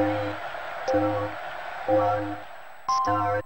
Three, two, one, start.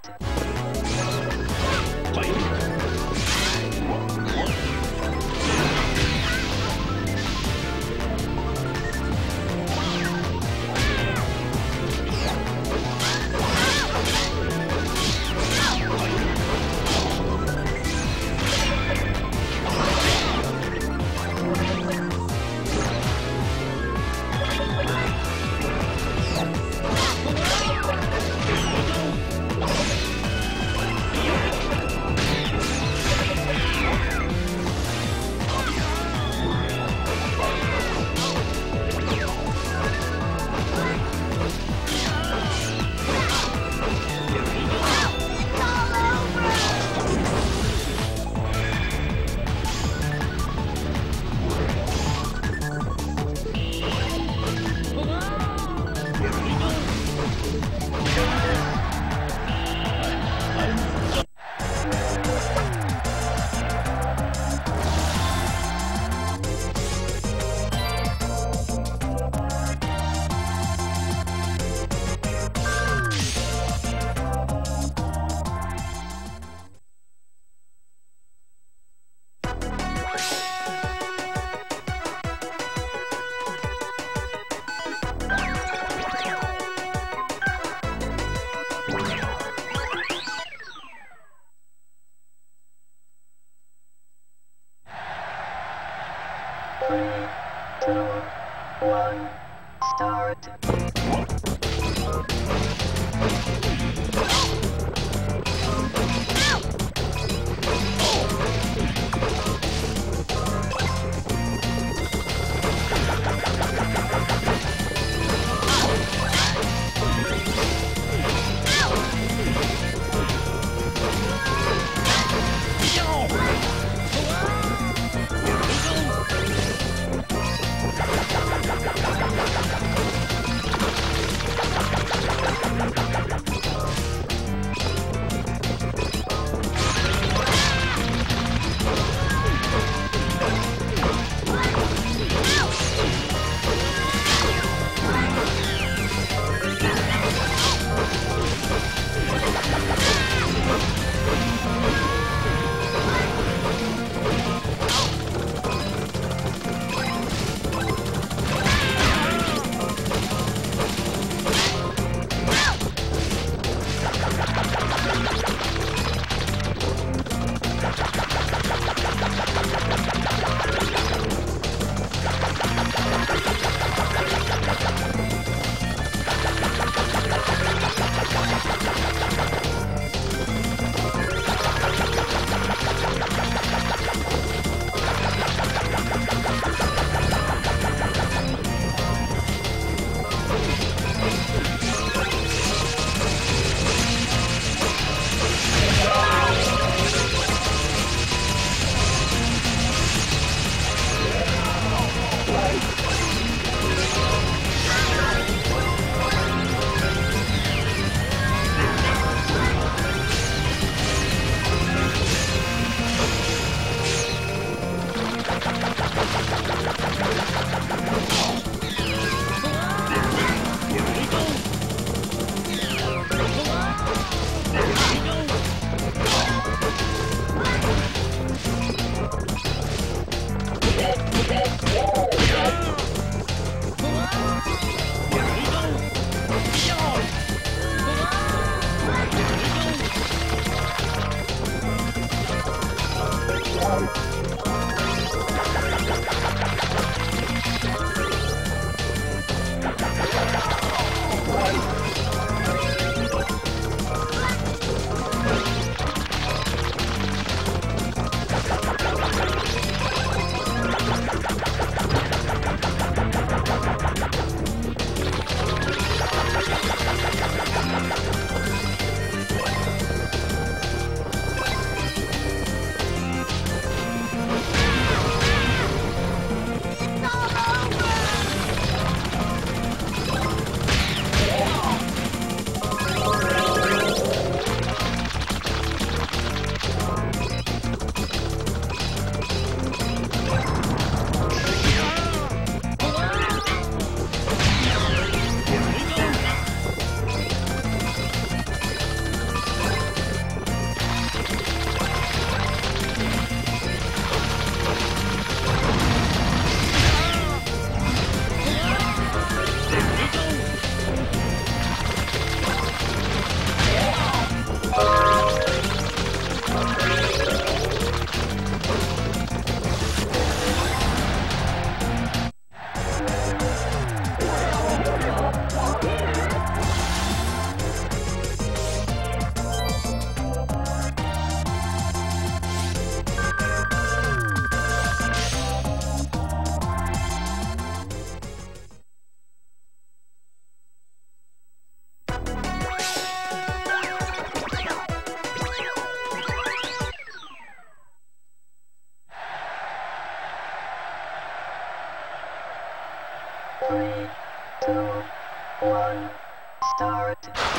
active.